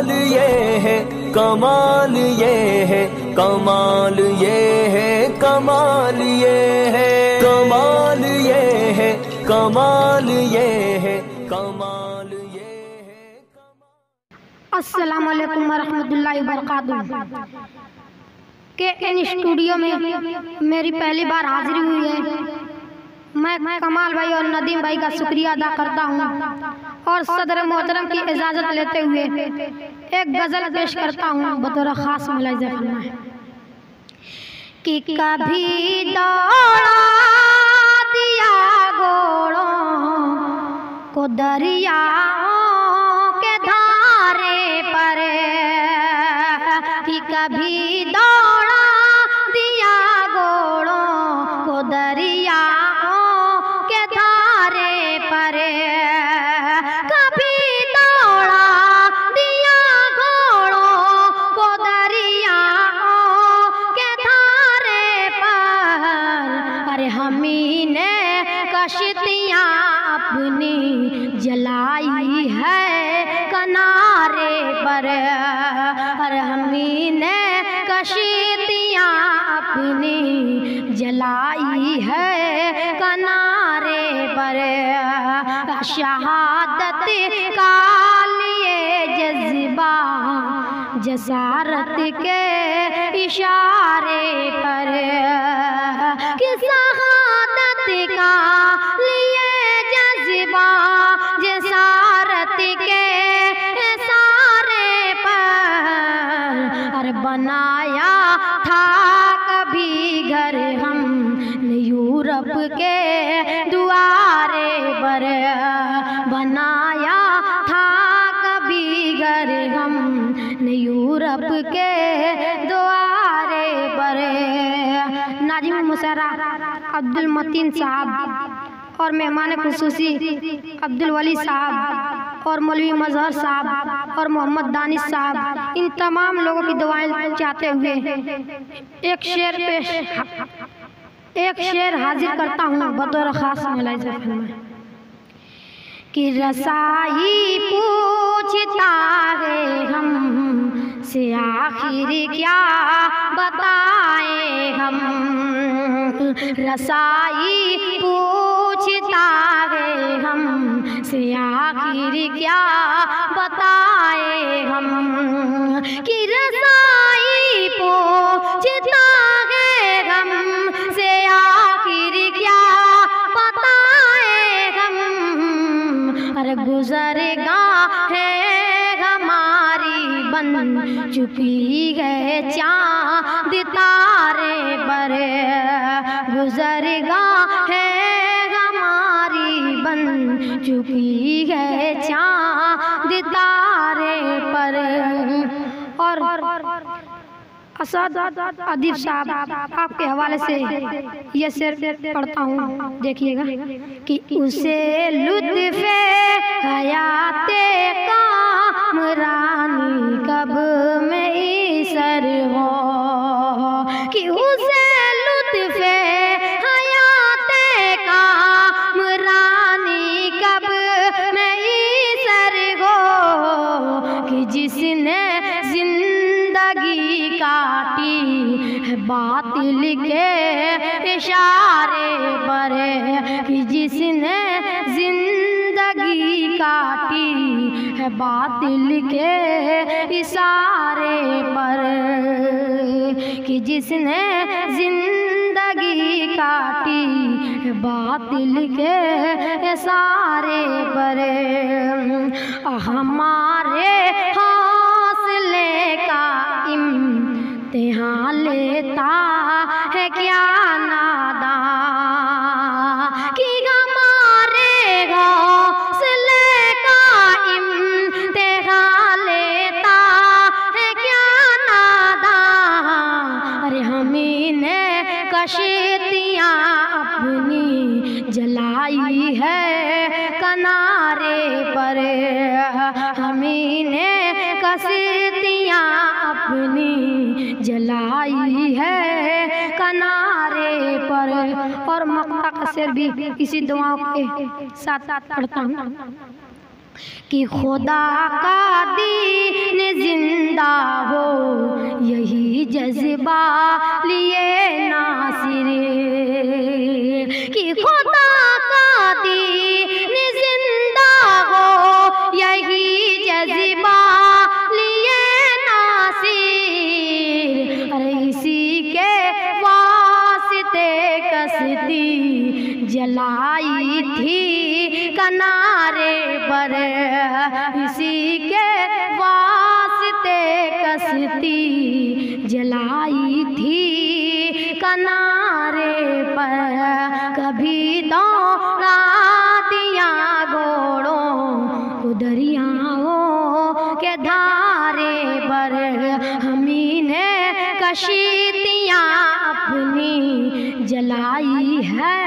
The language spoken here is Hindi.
कमाल ये है, कमाल ये है, कमाल ये है, कमाल ये है, कमाल ये है, कमाल ये है, कमाल ये है अस्सलाम वालेकुम वरहमतुल्लाहि वबरकातुहू। के इन स्टूडियो में मेरी पहली बार हाजिरी हुई है। मैं कमाल भाई और नदीम भाई का शुक्रिया अदा करता हूँ और सदर मोहतरम की इजाज़त लेते हुए एक गज़ल पेश करता हूँ। बतौर ख़ास मुलाजा फरमाए। कि कभी दौड़ा दिया गोड़ों को दरियाओं के धारे पर, कि कभी हमी ने कश्तियाँ अपनी जलाई है, किनारे पर। अरे हमी ने कश्तियाँ अपनी जलाई है, किनारे पर। शहादत का लिए जज्बा जसारत के इशारे पर। यूरोप के दुआरे बनाया था, कभी घर हम यूरोप के द्वारे पर नाजिम मुसरा, अब्दुल मतीन साहब और मेहमान खसूसी अब्दुल वली साहब और मौलवी मजहर साहब और मोहम्मद दानिश साहब, इन तमाम लोगों की दुआएँ चाहते हुए एक शेर पेश एक शेर हाजिर करता हूँ, बतौर ख़ास मुलायजा फरमाए। कि रसाई पूछता है हम, से आखिर क्या बताए हम? रसाई पूछता है हम, से आखिर क्या बताए हम? कि रसाई बन गए चाँद तारे पर। गुजरेगा है हमारी बन चुकी है चाँद तारे पर। और अदीब साहब, आपके हवाले से ये शेर पढ़ता हूँ, देखिएगा कि उसे लुत्फे हयाते कामरानी जिसने ज़िंदगी काटी है, बातिल के इशारे पर कि जिसने ज़िंदगी काटी है, बातिल के इशारे पर कि जिसने है बातिल के सारे पर हमारे हौसले है कनारे पर। हमने कसीतियाँ अपनी जलाई है कनारे पर। और मक्का का भी इसी दुआ के साथ साथ पढ़ता हूँ कि खुदा का दीन ज़िंदा हो, यही जज्बा थी कनारे पर, इसी के वास्ते कसती जलाई थी कनारे पर। कभी दौड़ा दिया घोड़ों को दरियाओं के धारे पर, हमी ने कशीतियाँ अपनी जलाई है